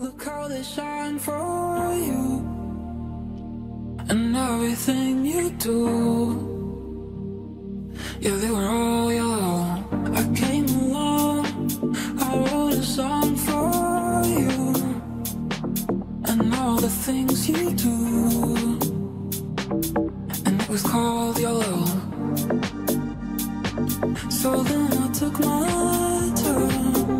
Look how they shine for you and everything you do. Yeah, they were all yellow. I came along, I wrote a song for you and all the things you do. And it was called Yellow. So then I took my turn.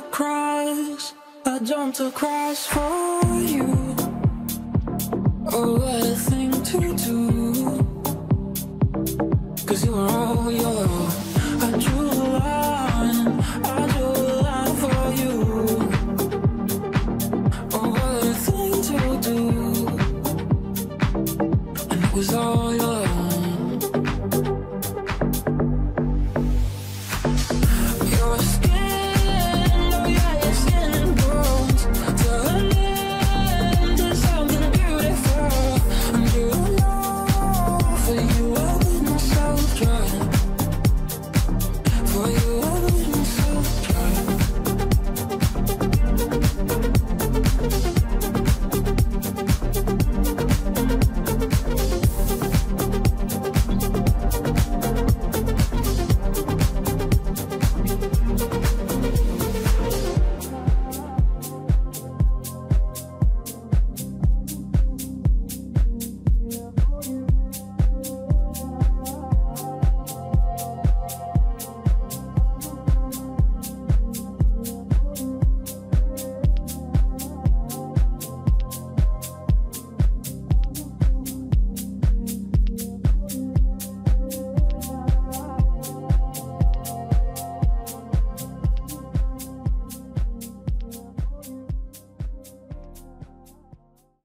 to I jumped across for you. Oh, what a thing to do. Cause you were all your. I drew a line, I drew a line for you. Oh, what a thing to do. And it was all your